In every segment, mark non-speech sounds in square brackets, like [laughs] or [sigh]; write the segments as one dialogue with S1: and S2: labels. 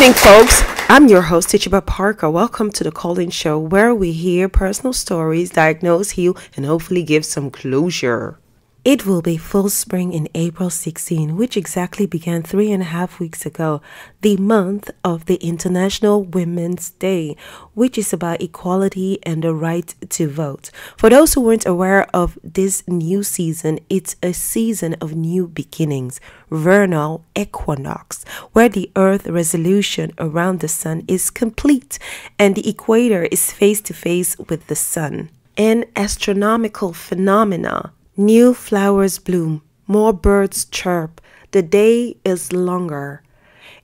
S1: Evening, folks. I'm your host, Tichiba Parker. Welcome to the Calling Show, where we hear personal stories, diagnose, heal, and hopefully give some closure. It will be full spring in April 16, which exactly began three and a half weeks ago, the month of the International Women's Day, which is about equality and the right to vote. For those who weren't aware of this new season, it's a season of new beginnings, vernal equinox, where the Earth resolution around the Sun is complete and the equator is face to face with the Sun. An astronomical phenomena New flowers bloom, more birds chirp, the day is longer.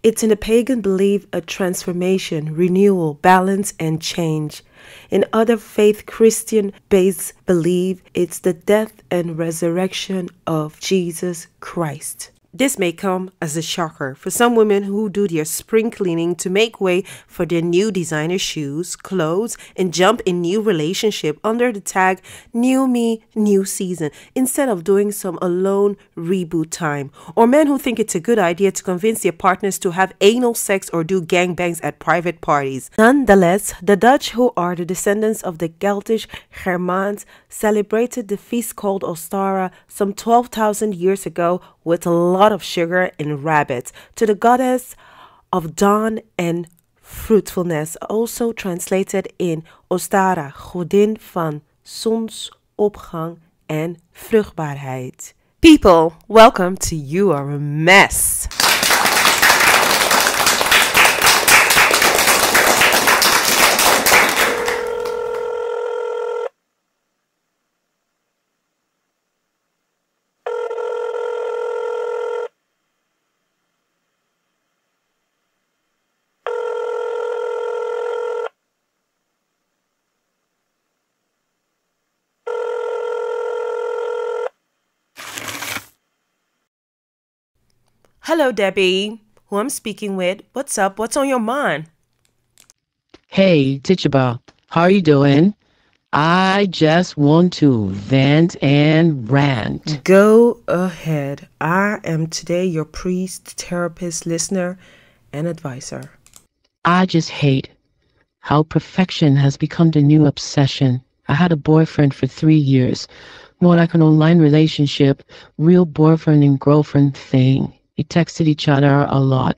S1: It's in the pagan belief a transformation, renewal, balance, and change. In other faith Christian based belief, it's the death and resurrection of Jesus Christ. This may come as a shocker for some women who do their spring cleaning to make way for their new designer shoes, clothes, and jump in new relationship under the tag New Me, New Season instead of doing some alone reboot time. Or men who think it's a good idea to convince their partners to have anal sex or do gangbangs at private parties. Nonetheless, the Dutch, who are the descendants of the Celtic Germans, celebrated the feast called Ostara some 12,000 years ago with a lot of sugar and rabbits to the goddess of dawn and fruitfulness, also translated in Ostara, godin van zonsopgang en vruchtbaarheid. People, welcome to You Are a Mess. Hello, Debbie. Who I'm speaking with? What's up? What's on your mind?
S2: Hey, Tichaba, how are you doing? I just want to vent and rant.
S1: Go ahead. I am today your priest, therapist, listener, and advisor.
S2: I just hate how perfection has become the new obsession. I had a boyfriend for three years, more like an online relationship, real boyfriend and girlfriend thing. We texted each other a lot.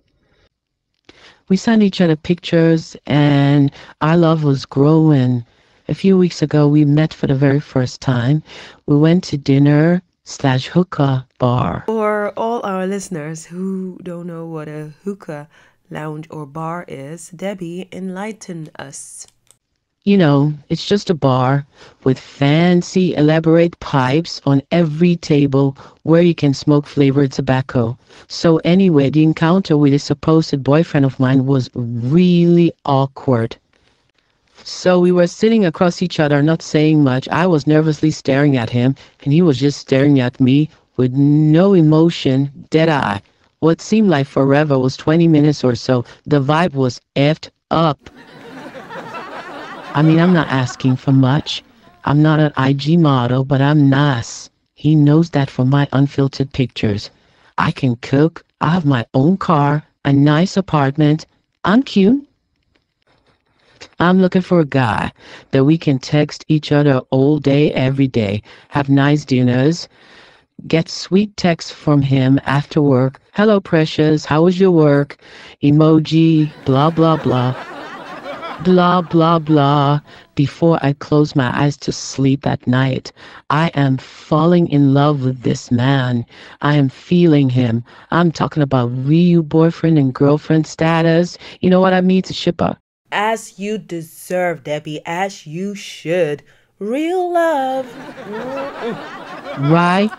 S2: We sent each other pictures, and our love was growing. A few weeks ago, we met for the very first time. We went to dinner slash hookah bar.
S1: For all our listeners who don't know what a hookah lounge or bar is, Debbie, enlighten us.
S2: You know, it's just a bar with fancy, elaborate pipes on every table where you can smoke flavored tobacco. So, anyway, the encounter with a supposed boyfriend of mine was really awkward. So, we were sitting across each other, not saying much. I was nervously staring at him, and he was just staring at me with no emotion, dead eye. What seemed like forever was 20 minutes or so. The vibe was effed up. I mean, I'm not asking for much. I'm not an IG model, but I'm nice. He knows that from my unfiltered pictures. I can cook. I have my own car, a nice apartment. I'm cute. I'm looking for a guy that we can text each other all day, every day, have nice dinners, get sweet texts from him after work. Hello, precious. How was your work? Emoji, blah, blah, blah blah, blah, blah, before I close my eyes to sleep at night. I am falling in love with this man. I am feeling him. I'm talking about real boyfriend and girlfriend status. You know what I mean to shipper?
S1: As you deserve, Debbie, as you should. Real love.
S2: right?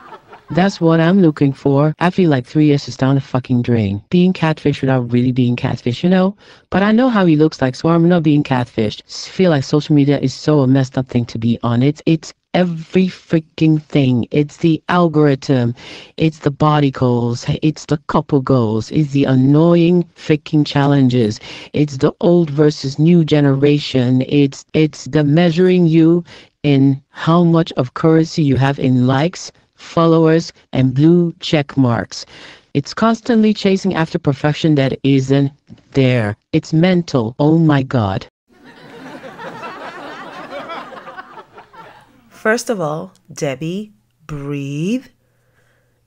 S2: That's what I'm looking for. I feel like three years is down the fucking drain. Being catfish without really being catfish, you know? But I know how he looks like, so I'm not being catfished. Feel like social media is so a messed up thing to be on. It's, it's every freaking thing. It's the algorithm. It's the body goals. It's the couple goals. It's the annoying freaking challenges. It's the old versus new generation. It's, it's the measuring you in how much of currency you have in likes followers, and blue check marks. It's constantly chasing after perfection that isn't there. It's mental. Oh my God. [laughs]
S1: First of all, Debbie, breathe.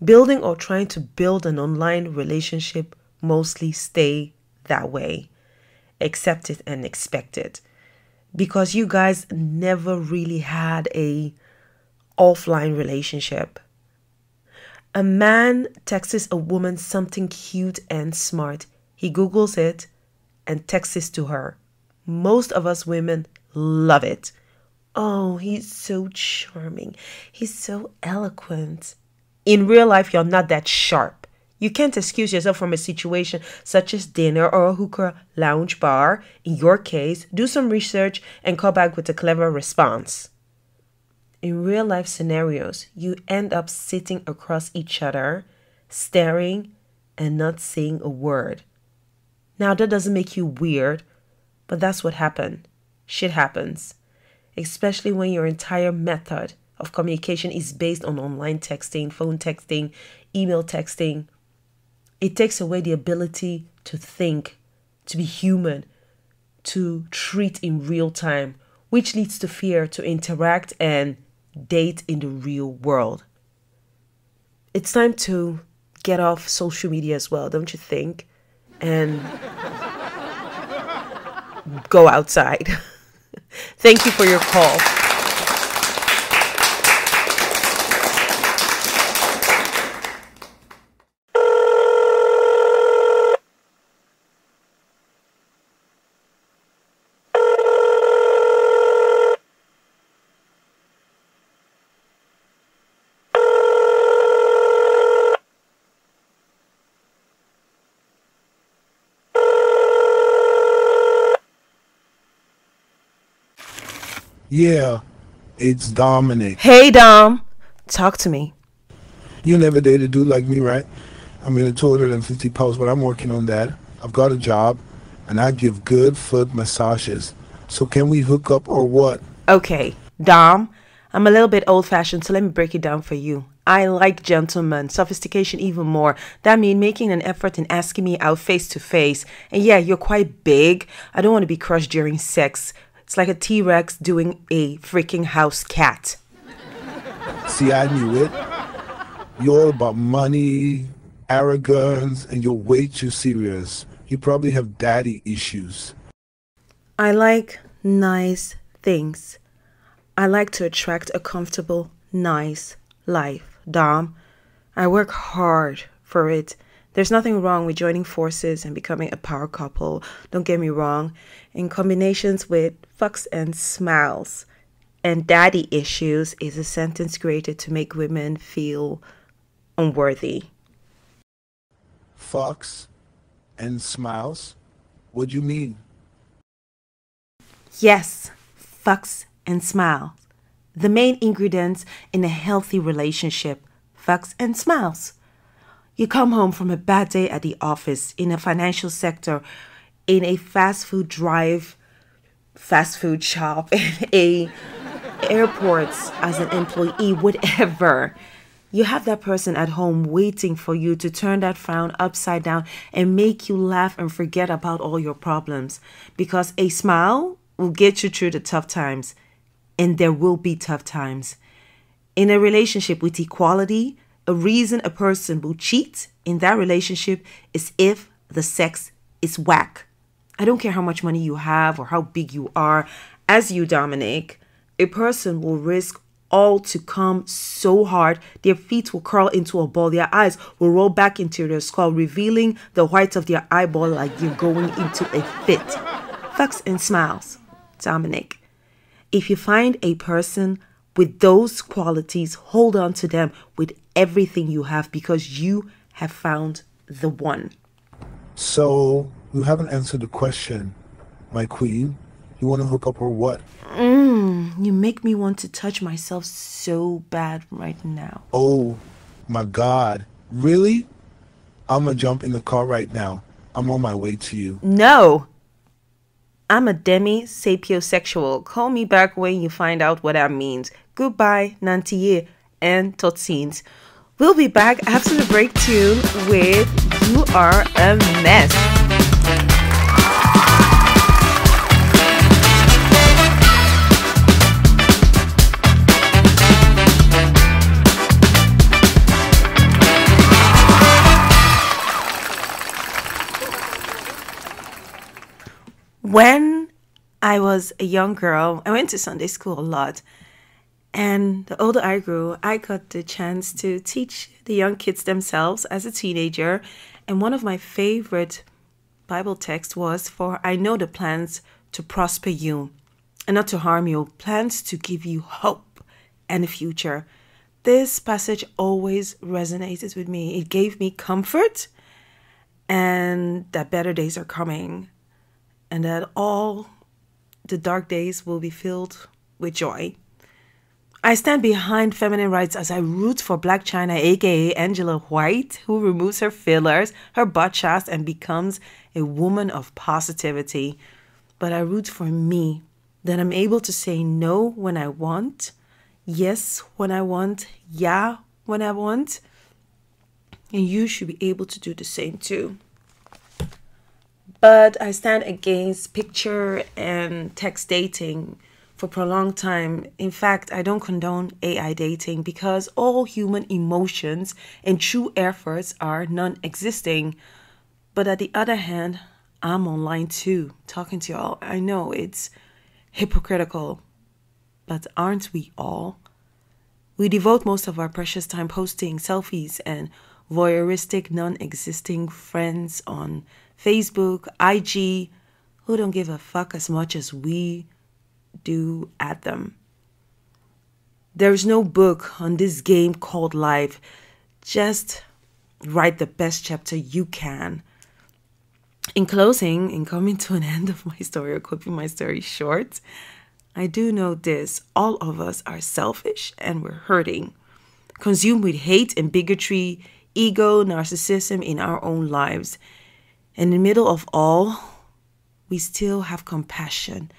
S1: Building or trying to build an online relationship mostly stay that way. Accept it and expect it. Because you guys never really had a offline relationship. A man texts a woman something cute and smart. He Googles it and texts it to her. Most of us women love it. Oh, he's so charming. He's so eloquent. In real life, you're not that sharp. You can't excuse yourself from a situation such as dinner or a hookah lounge bar. In your case, do some research and come back with a clever response in real life scenarios, you end up sitting across each other, staring, and not saying a word. Now, that doesn't make you weird, but that's what happened. Shit happens. Especially when your entire method of communication is based on online texting, phone texting, email texting. It takes away the ability to think, to be human, to treat in real time, which leads to fear to interact and date in the real world. It's time to get off social media as well, don't you think? And go outside. [laughs] Thank you for your call.
S3: Yeah, it's Dominic.
S1: Hey, Dom. Talk to me.
S3: You never dated a dude like me, right? I'm in a 250 pounds, but I'm working on that. I've got a job, and I give good foot massages. So can we hook up or what?
S1: Okay, Dom. I'm a little bit old fashioned, so let me break it down for you. I like gentlemen, sophistication even more. That means making an effort and asking me out face to face. And yeah, you're quite big. I don't want to be crushed during sex. It's like a T Rex doing a freaking house cat.
S3: See, I knew it. You're all about money, arrogance, and you're way too serious. You probably have daddy issues.
S1: I like nice things. I like to attract a comfortable, nice life, Dom. I work hard for it. There's nothing wrong with joining forces and becoming a power couple. Don't get me wrong. In combinations with fucks and smiles and daddy issues is a sentence created to make women feel unworthy.
S3: Fucks and smiles? What do you mean?
S1: Yes, fucks and smiles. The main ingredients in a healthy relationship fucks and smiles. You come home from a bad day at the office, in a financial sector, in a fast food drive, fast food shop, [laughs] in a airports as an employee, whatever. You have that person at home waiting for you to turn that frown upside down and make you laugh and forget about all your problems. Because a smile will get you through the tough times, and there will be tough times. In a relationship with equality, a reason a person will cheat in that relationship is if the sex is whack. I don't care how much money you have or how big you are. As you, Dominic, a person will risk all to come so hard, their feet will curl into a ball, their eyes will roll back into their skull, revealing the whites of their eyeball like you're going into a fit. Fucks and smiles, Dominic. If you find a person with those qualities, hold on to them with everything you have because you have found the one.
S3: So, you haven't answered the question, my queen. You want to hook up or what?
S1: Mm, you make me want to touch myself so bad right now.
S3: Oh my god. Really? I'm gonna jump in the car right now. I'm on my way to you.
S1: No. I'm a demi sapiosexual. Call me back when you find out what that means. Goodbye, Nantier, and tot ziens. We'll be back after the break tune with You Are a Mess. When I was a young girl, I went to Sunday school a lot. And the older I grew, I got the chance to teach the young kids themselves as a teenager. And one of my favorite Bible texts was For I know the plans to prosper you and not to harm you, plans to give you hope and a future. This passage always resonated with me. It gave me comfort and that better days are coming and that all the dark days will be filled with joy. I stand behind feminine rights as I root for Blac Chyna, aka Angela White, who removes her fillers, her butt shots, and becomes a woman of positivity. But I root for me, that I'm able to say no when I want, yes when I want, yeah when I want. And you should be able to do the same too. But I stand against picture and text dating for prolonged time. In fact, I don't condone AI dating because all human emotions and true efforts are non existing. But at the other hand, I'm online too, talking to y'all. I know it's hypocritical, but aren't we all? We devote most of our precious time posting selfies and voyeuristic, non existing friends on Facebook, IG, who don't give a fuck as much as we do at them. There is no book on this game called life. Just write the best chapter you can. In closing, in coming to an [laughs] end of my story or keeping my story short, I do know this all of us are selfish and we're hurting, consumed with hate and bigotry, ego, narcissism in our own lives. And in the middle of all, we still have compassion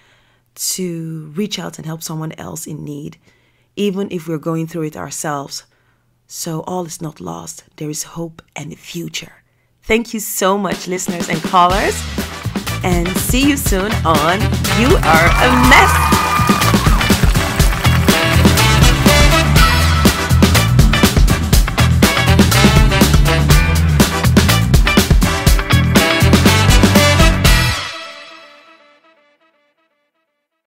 S1: to reach out and help someone else in need, even if we're going through it ourselves. So all is not lost. There is hope and a future. Thank you so much, listeners and callers. And see you soon on You Are a Mess.